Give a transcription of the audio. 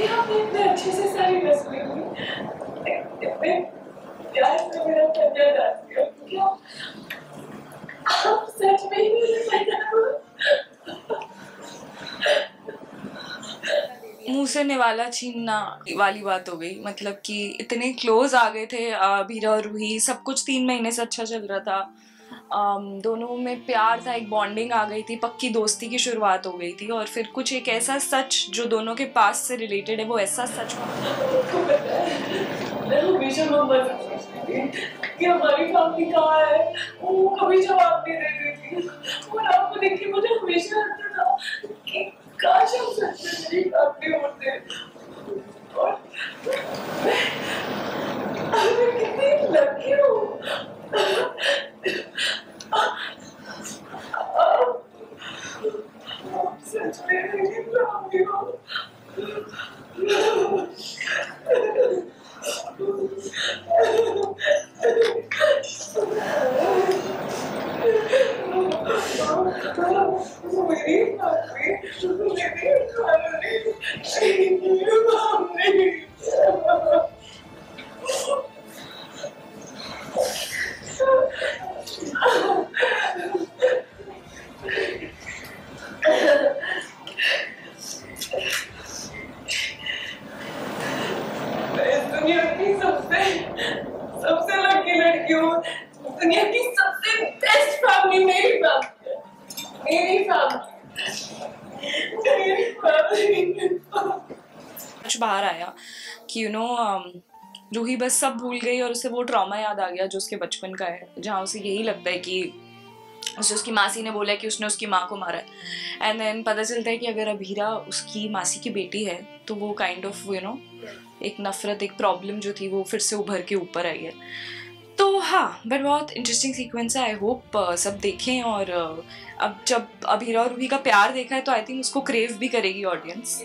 अभी आपने इतने अच्छे से सारी तस्वीर ली इतने प्यार से मेरा कन्या डालती हो क्या आप सच में ही मुँह से निवाला छीनना वाली बात हो गई मतलब कि इतने क्लोज आ गए थे अ, भीरा और रूही सब कुछ तीन महीने से अच्छा चल रहा था। दोनों में प्यार था, एक बॉन्डिंग आ गई थी, पक्की दोस्ती की शुरुआत हो गई थी और फिर कुछ एक ऐसा सच जो दोनों के पास से रिलेटेड है, वो ऐसा सच कि हमारी फैमिली कहाँ है? वो कभी जवाब नहीं देती थी। और आपको देख के मुझे हमेशा लगता था कि काश हम सच में मेरी फैमिली होते और मैं मैं कितनी लकी हूँ आप सच में मेरी फैमिली हो दुनिया की सबसे सबसे लकी लड़की हूँ। दुनिया की सबसे बेस्ट फैमिली मेरी फैमिली है मेरी फैमिली मेरी फैमिली कुछ बाहर आया कि यू नो रूही बस सब भूल गई और उसे वो ट्रॉमा याद आ गया जो उसके बचपन का है जहाँ उसे यही लगता है कि उसे उसकी मासी ने बोला कि उसने उसकी माँ को मारा है। एंड देन पता चलता है कि अगर अभीरा उसकी मासी की बेटी है तो वो काइंड ऑफ़ यू नो एक नफरत एक प्रॉब्लम जो थी वो फिर से उभर के ऊपर आई है। तो हाँ बट बहुत इंटरेस्टिंग सीक्वेंस है आई होप सब देखें और uh, अब जब अभीरा और रूही का प्यार देखा है तो आई थिंक उसको क्रेव भी करेगी ऑडियंस